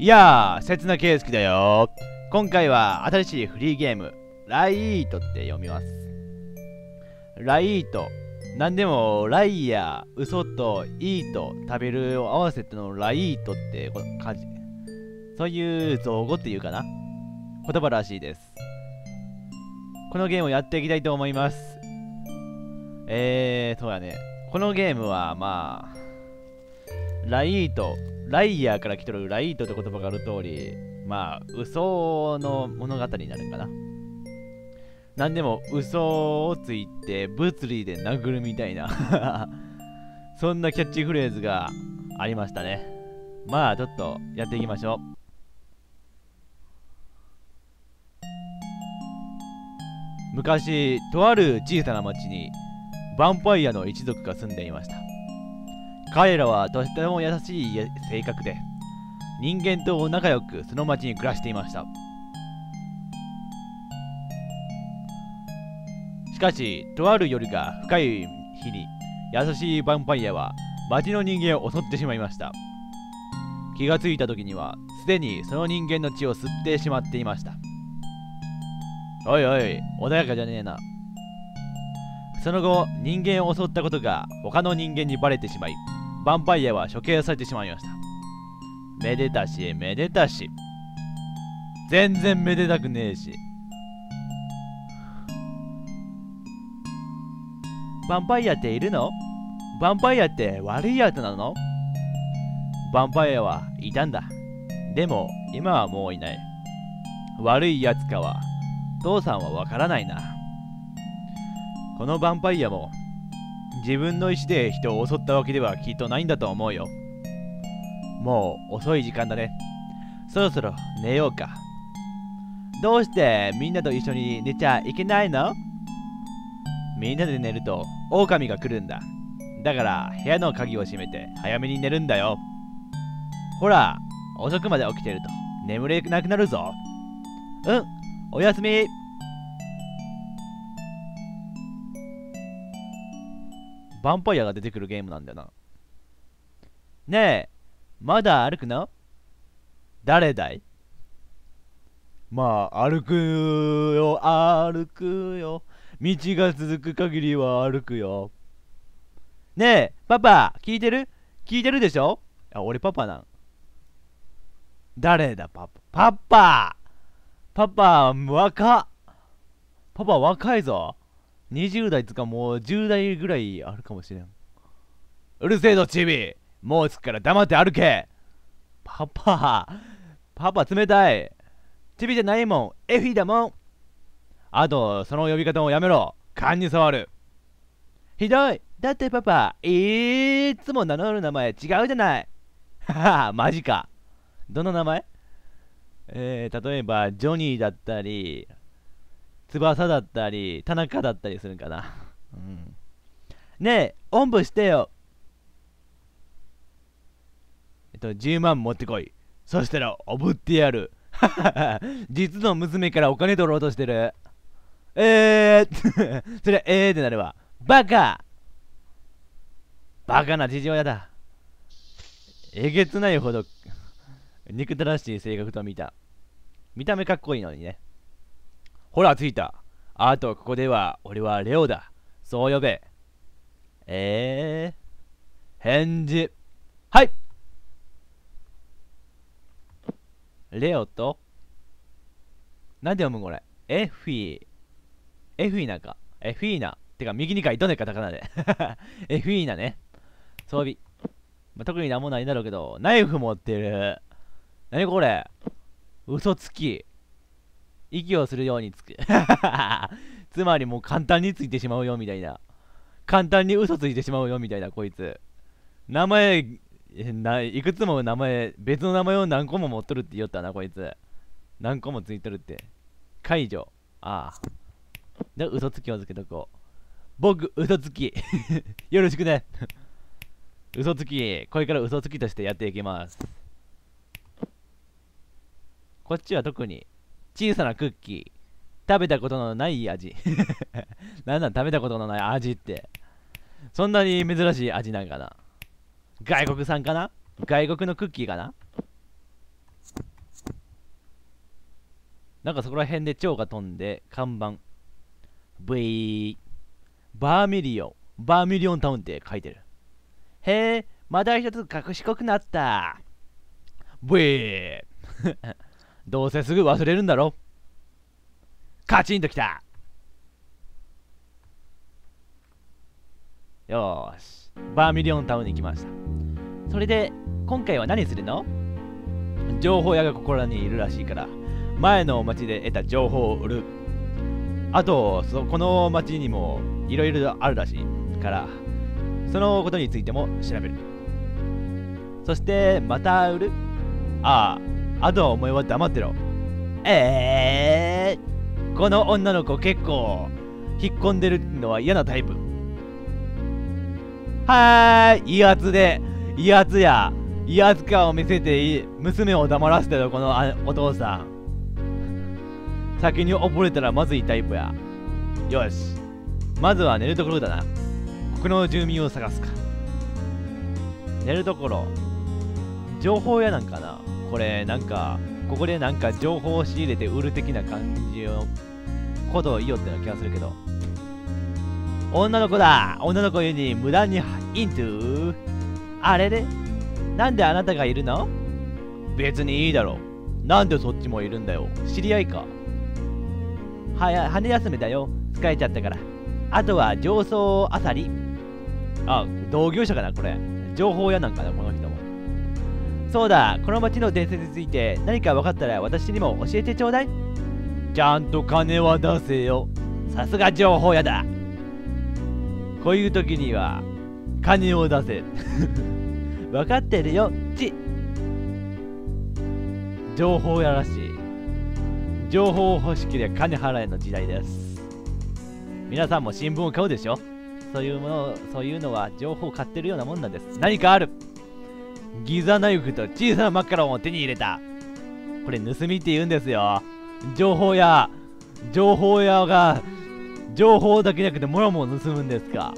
いやー、刹那圭介だよ今回は新しいフリーゲーム、ライートって読みます。ライート。なんでも、ライや嘘とイート、食べるを合わせてのライートって感じ。そういう造語っていうかな言葉らしいです。このゲームをやっていきたいと思います。えー、そうやね。このゲームは、まあ、ライート、ライヤーから来てるライトって言葉がある通り、まあ、嘘の物語になるかな。なんでも、嘘をついて物理で殴るみたいな そんなキャッチフレーズがありましたね。まあ、ちょっとやっていきましょう。昔、とある小さな町にヴァンパイアの一族が住んでいました。彼らはとても優しい性格で、人間と仲良くその町に暮らしていました。しかし、とある夜が深い日に、優しいヴァンパイアは町の人間を襲ってしまいました。気がついた時には、すでにその人間の血を吸ってしまっていました。おいおい、穏やかじゃねえな。その後、人間を襲ったことが他の人間にバレてしまい、ヴァンパイアは処刑されてしまいました。めでたし、めでたし。全然めでたくねえし。ヴァンパイアっているの？ヴァンパイアって悪いやつなの？ヴァンパイアはいたんだ。でも、今はもういない。悪いやつかは父さんはわからないな。このヴァンパイアも自分の意思で人を襲ったわけではきっとないんだと思うよ。もう遅い時間だね。そろそろ寝ようか。どうしてみんなと一緒に寝ちゃいけないの？みんなで寝ると狼が来るんだ。だから部屋の鍵を閉めて早めに寝るんだよ。ほら、遅くまで起きてると眠れなくなるぞ。うん、おやすみヴァンパイアが出てくるゲームなんだよな。ねえ、まだ歩くの？誰だい？まあ、歩くよ、歩くよ。道が続く限りは歩くよ。ねえ、パパ、聞いてる？聞いてるでしょ？あ、俺パパなん。誰だ、パパ？パパパパ、若っパパ若いぞ !20 代つかもう10代ぐらいあるかもしれん。うるせえぞ、チビもう着くから黙って歩けパパ、パパ冷たい。チビじゃないもん。エフィだもん。あと、その呼び方もやめろ。勘に触る。ひどい。だってパパ、いーつも名乗る名前違うじゃない。はは、マジか。どの名前？えー、例えば、ジョニーだったり、翼だったり、田中だったりするかな。うん、ねえ、おんぶしてよ。えっと、10万持ってこい。そしたら、おぶってやる。実の娘からお金取ろうとしてる。えー、それ、えーってなるわ。バカバカな事情やだ。えげつないほど憎たらしい性格と見た。見た目かっこいいのにね。ほら、着いた。あと、ここでは、俺はレオだ。そう呼べ。えー、返事。はいレオと、なんで読むこれ？エフィー。エフィーナか。エフィーナ。てか、右に書いとねカタカナで。エフィーナね。装備。まあ、特になんもないんだろうけど、ナイフ持ってる。なにこれ？嘘つき。息をするようにつく。つまりもう簡単についてしまうよみたいな。簡単に嘘ついてしまうよみたいな、こいつ。名前、いくつも名前、別の名前を何個も持っとるって言ったな、こいつ。何個もついとるって。解除。ああ。で、嘘つきをつけとこう。僕、嘘つき。よろしくね。嘘つき。これから嘘つきとしてやっていきます。こっちは特に小さなクッキー。食べたことのない味。なんなん食べたことのない味って。そんなに珍しい味なんかな外国産かな？外国のクッキーかな？なんかそこら辺で蝶が飛んで、看板。V、バーミリオン、バーミリオンタウンって書いてる。へえ、また一つ賢くなった。V、どうせすぐ忘れるんだろ？カチンときた。よし。バーミリオンタウンに来ました。それで、今回は何するの？情報屋がここらにいるらしいから、前の町で得た情報を売る。あと、そこの町にもいろいろあるらしいから、そのことについても調べる。そして、また売るああ、あとはお前は黙ってろ。ええー、この女の子結構、引っ込んでるのは嫌なタイプ。はーい、威圧で、威圧や。威圧感を見せて娘を黙らせてるこのお父さん先に溺れたらまずいタイプやよしまずは寝るところだなここの住民を探すか寝るところ情報屋なんかなこれなんかここでなんか情報を仕入れて売る的な感じのことを言いよってな気がするけど女の子だ女の子に無駄にイントゥあれで？なんであなたがいるの？別にいいだろ。なんでそっちもいるんだよ。知り合いか。はや、羽休めだよ。疲れちゃったから。あとは上層あさり。あ、同業者かな、これ。情報屋なんかな、この人。そうだ、この町の伝説について何か分かったら私にも教えてちょうだい。ちゃんと金は出せよ。さすが情報屋だ。こういう時には、金を出せ。分かってるよち情報やらしい情報欲しけれ金払えの時代です皆さんも新聞を買うでしょそういうものそういうのは情報を買ってるようなもんなんです何かあるギザナイフと小さなマカロンを手に入れたこれ盗みって言うんですよ情報屋情報屋が情報だけじゃなくてもろもろ盗むんですか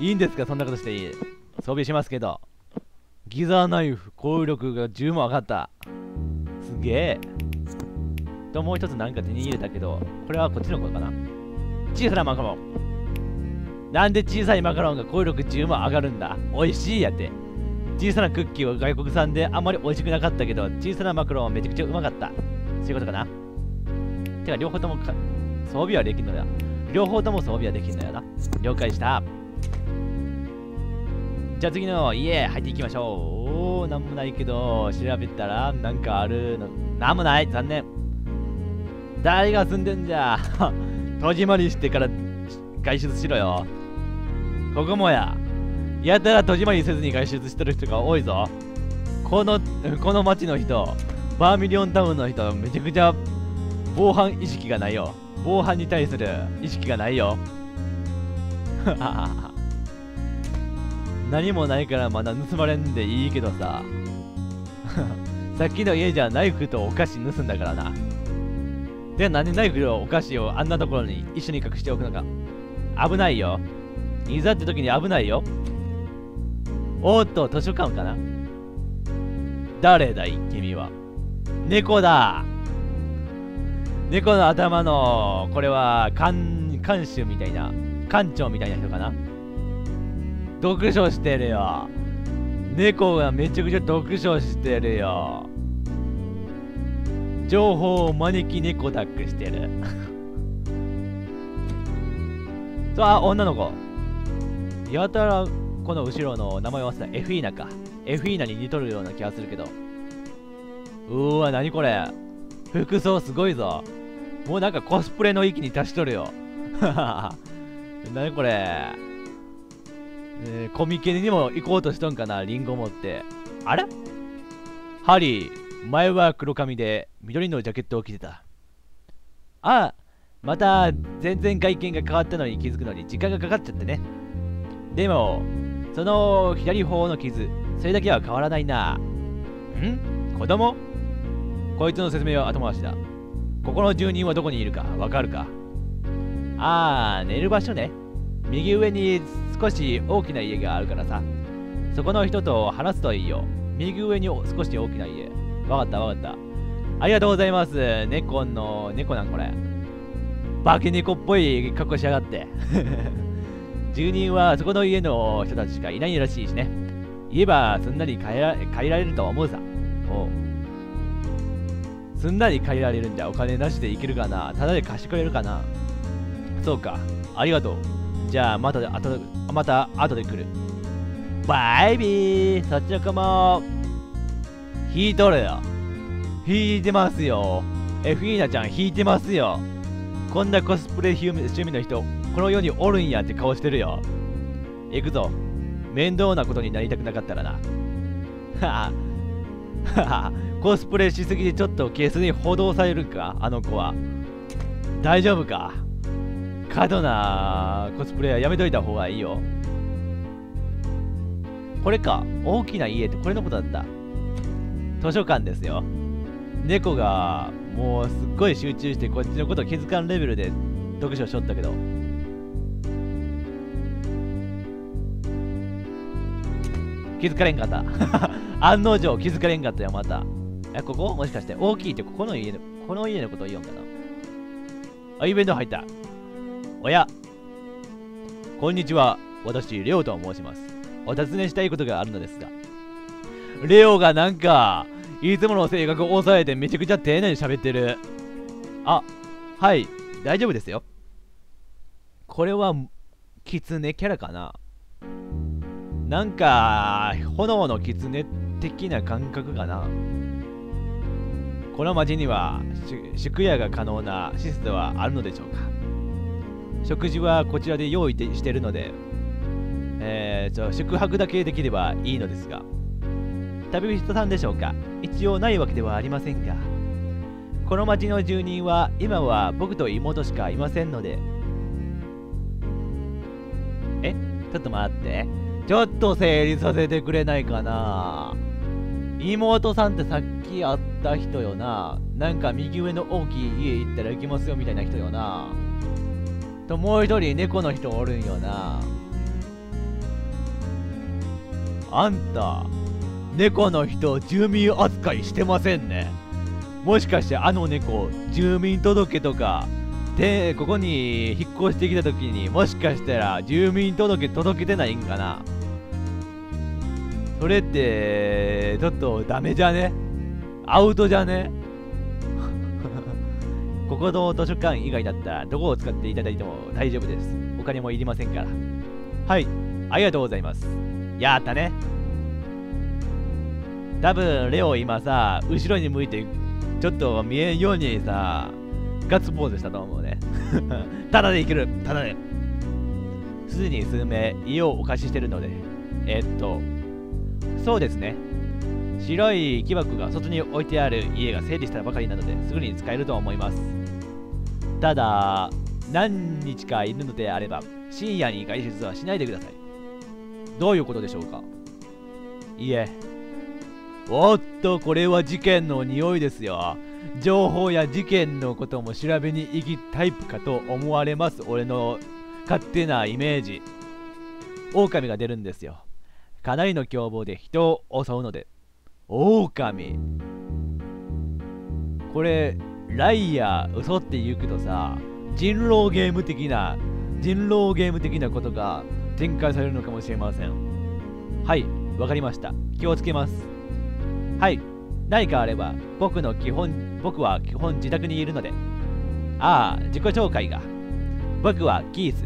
いいんですか？そんなことしていい？装備しますけどギザナイフ、攻力が10も上がった。すげえ。と、もう一つなんか手に入れたけど、これはこっちの子かな。小さなマカロン。なんで小さいマカロンが攻力10も上がるんだ？美味しいやって。小さなクッキーは外国産であまり美味しくなかったけど、小さなマカロンはめちゃくちゃうまかった。そういうことかな？てか、両方ともか装備はできるのだ。両方とも装備はできるのやな。了解した。じゃあ次の家入っていきましょう。おー、なんもないけど、調べたらなんかあるの。なんもない残念。誰が住んでんじゃ 戸締まりしてから外出しろよ。ここもや。やたら戸締まりせずに外出してる人が多いぞ。この、この町の人、バーミリオンタウンの人、めちゃくちゃ防犯意識がないよ。防犯に対する意識がないよ。何もないからまだ盗まれんでいいけどさ さっきの家じゃナイフとお菓子盗んだからなでなんでナイフとお菓子をあんなところに一緒に隠しておくのか危ないよいざって時に危ないよおっと図書館かな？誰だい君は？猫だ。猫の頭のこれは監監修みたいな館長みたいな人かな？読書してるよ。猫がめちゃくちゃ読書してるよ。情報を招き猫抱っくしてる。そうあ女の子。やたらこの後ろの名前忘れたエフィーナか。エフィーナに似とるような気がするけど。うーわ何これ。服装すごいぞ。もうなんかコスプレの域に達しとるよ。何これ。えー、コミケにも行こうとしとんかな、リンゴ持って。あれ？ハリー、前は黒髪で緑のジャケットを着てた。ああ、また全然外見が変わったのに気づくのに時間がかかっちゃってね。でも、その左方の傷、それだけは変わらないな。ん？子供？こいつの説明は後回しだ。ここの住人はどこにいるかわかるか？ああ、寝る場所ね。右上に少し大きな家があるからさ。そこの人と話すといいよ。右上に少し大きな家。わかったわかった。ありがとうございます猫の猫なんこれ化け猫っぽい格好しやがって住人はそこの家の人たちしかいないらしいしね。言えばすんなり変えら変えられるとは思うさ。おう。すんなり変えられるんじゃお金なしでいけるかな。ただで貸してくれるかな。そうか。ありがとう。じゃあまたあとまた後で来る。バイビー。そっちの子も。引いとるよ。引いてますよ。エフィーナちゃん引いてますよ。こんなコスプレ趣味の人この世におるんやって顔してるよ。行くぞ。面倒なことになりたくなかったらな。はは。コスプレしすぎてちょっとケースに補導されるかあの子は。大丈夫か。過度なコスプレはやめといた方がいいよ。これか。大きな家ってこれのことだった。図書館ですよ。猫がもうすっごい集中してこっちのこと気づかんレベルで読書しとったけど。気づかれんかった。案の定気づかれんかったよまた。えここ？もしかして大きいってここの家のこの家のことを言うんかな？あイベント入った。おや。こんにちは。私レオと申します。お尋ねしたいことがあるのですが。レオがなんかいつもの性格を抑えてめちゃくちゃ丁寧に喋ってる。あはい。大丈夫ですよ。これはキツネキャラかな？なんか炎のキツネ的な感覚かな。この町には宿屋が可能な施設はあるのでしょうか。食事はこちらで用意してるので、えー、宿泊だけできればいいのですが。旅人さんでしょうか。一応ないわけではありませんが。この町の住人は今は僕と妹しかいませんので。え？ちょっと待って。ちょっと整理させてくれないかな。妹さんってさっき会った人よな。なんか右上の大きい家行ったら行きますよみたいな人よな。ともう一人猫の人おるんよな。あんた猫の人住民扱いしてませんね。もしかしてあの猫住民届とかでここに引っ越してきた時にもしかしたら住民届届けてないんかな。それってちょっとダメじゃね？アウトじゃね？ここの図書館以外だったらどこを使っていただいても大丈夫です。お金もいりませんから。はいありがとうございます。やったね。多分レオ今さ後ろに向いてちょっと見えんようにさガッツポーズしたと思うね。ただでいける。ただで。すでに数名家をお貸ししてるので。えっとそうですね。白い木箱が外に置いてある家が整理したばかりなのですぐに使えると思います。ただ何日かいるのであれば深夜に外出はしないでください。どういうことでしょうか？いえ。おっと、これは事件の匂いですよ。情報や事件のことも調べに行きタイプかと思われます。俺の勝手なイメージ。狼が出るんですよ。かなりの凶暴で人を襲うので。狼。これ、ライアー、嘘って言うけどさ、人狼ゲーム的な、人狼ゲーム的なことが展開されるのかもしれません。はい、わかりました。気をつけます。はい。何かあれば、僕の基本、僕は基本自宅にいるので。ああ、自己紹介が。僕はキース。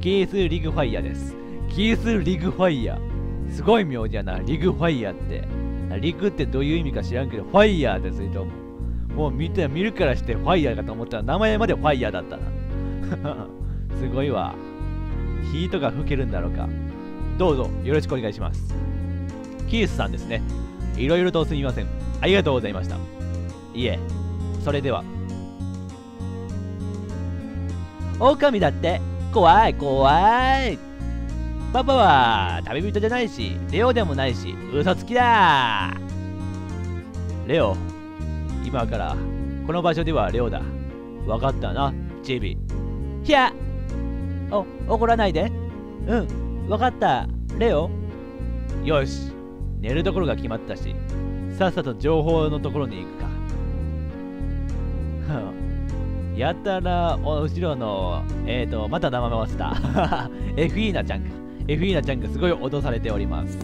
キース・リグファイヤーです。キース・リグファイヤー。すごい名字やな、リグファイヤーって。リグってどういう意味か知らんけど、ファイヤーですと思う。もう見て、見るからしてファイヤーかと思ったら名前までファイヤーだったな。すごいわ。ヒートが吹けるんだろうか。どうぞよろしくお願いします。キースさんですね。いろいろとすみません。ありがとうございました。いえ、それでは。狼だって怖い怖いパパは旅人じゃないし、レオでもないし、嘘つきだレオ、今からこの場所ではレオだ。わかったな、チビ。ひゃお、怒らないで。うん、わかった。レオよし、寝るところが決まったし、さっさと情報のところに行くか。やたら後ろのえっ、ー、とまた名前忘れた。エフィーナちゃんか。エフィーナちゃんがすごい脅されております。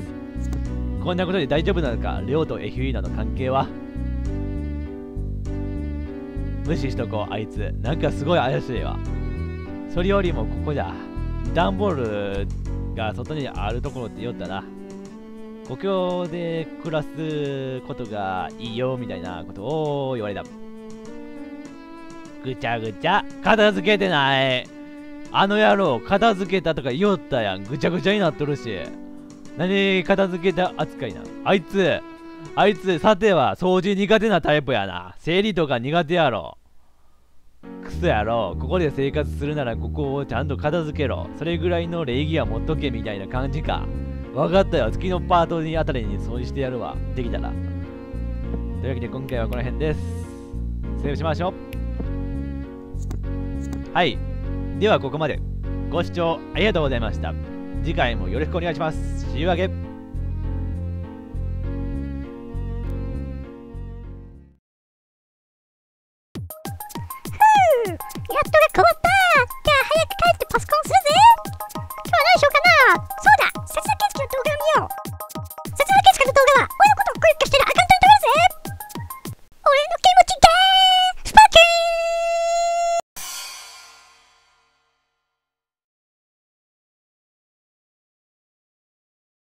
こんなことで大丈夫なのか？レオとエフィーナの関係は？無視しとこうあいつ。なんかすごい怪しいわ。それよりもここじゃ段ボールが外にあるところって言ったな故郷で暮らすことがいいよみたいなことを言われた。ぐちゃぐちゃ片付けてない。あの野郎片付けたとか言おったやん。ぐちゃぐちゃになっとるし。何片付けた扱いなあいつ。あいつさては掃除苦手なタイプやな。整理とか苦手やろ。クソやろここで生活するならここをちゃんと片付けろ。それぐらいの礼儀は持っとけみたいな感じか。分かったよ。次のパートにあたりに掃除してやるわ。できたら。というわけで今回はこの辺です。セーブしましょう。はい。ではここまで。ご視聴ありがとうございました。次回もよろしくお願いします。See you